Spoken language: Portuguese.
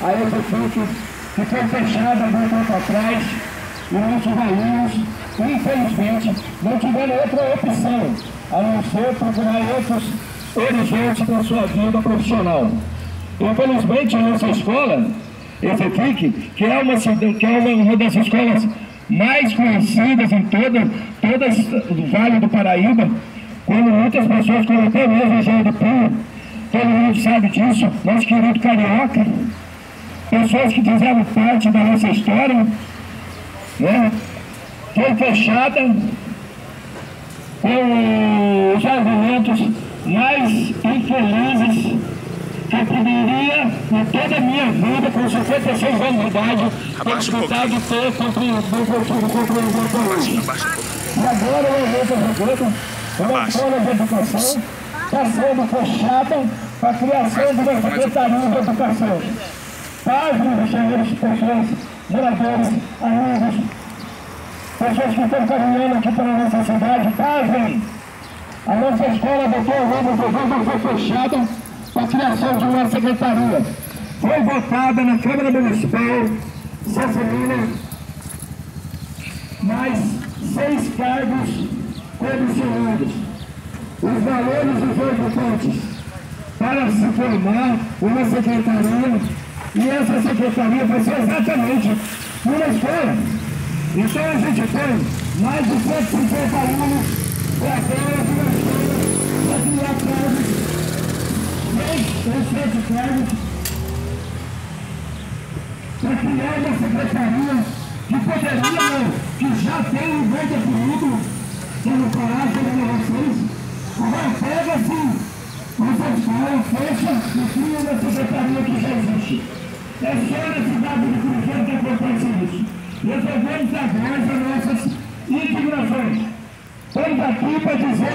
a Executive, que foi fechada há muito tempo atrás, e muitos alunos, infelizmente, não tiveram outra opção, a não ser procurar outros horizontes para sua vida profissional. Infelizmente, a nossa escola, Exequique, que é uma, que é uma das escolas mais conhecidas em toda, todas o Vale do Paraíba, quando muitas pessoas, como até mesmo Engenho do Pio, todo mundo sabe disso, nosso querido Carioca, pessoas que fizeram parte da nossa história, né? Foi fechada com os argumentos mais infelizes que eu poderia, em toda a minha vida, com 56 anos de idade, ter dificuldade de ter compreendido contra o Brasil. E agora o evento Regueiro, uma escola de educação, está sendo fechada para a criação de uma secretaria de educação. Pais, meus senhores, pessoas, moradores, amigos, pessoas que estão caminhando aqui pela nossa cidade, pasmem! A nossa escola, doutor Ramos Governo, foi fechada para a criação de uma secretaria. Foi votada na Câmara Municipal, Cecilina, mais seis cargos comissionados. Os valores dos executantes para se formar uma secretaria e essa secretaria vai ser exatamente uma escola. Então a gente tem mais de 150 alunos para aquela uma escola para criar cargos, três ou cargos, para criar uma secretaria que poderia, não, que já tem um bem definido, no palácio de vocês, agora pega assim, escola fecha e cria uma secretaria que já existe. É só na cidade de Cruzeiro que acontece isso. Resolvemos agora as nossas indignações. Estamos aqui para dizer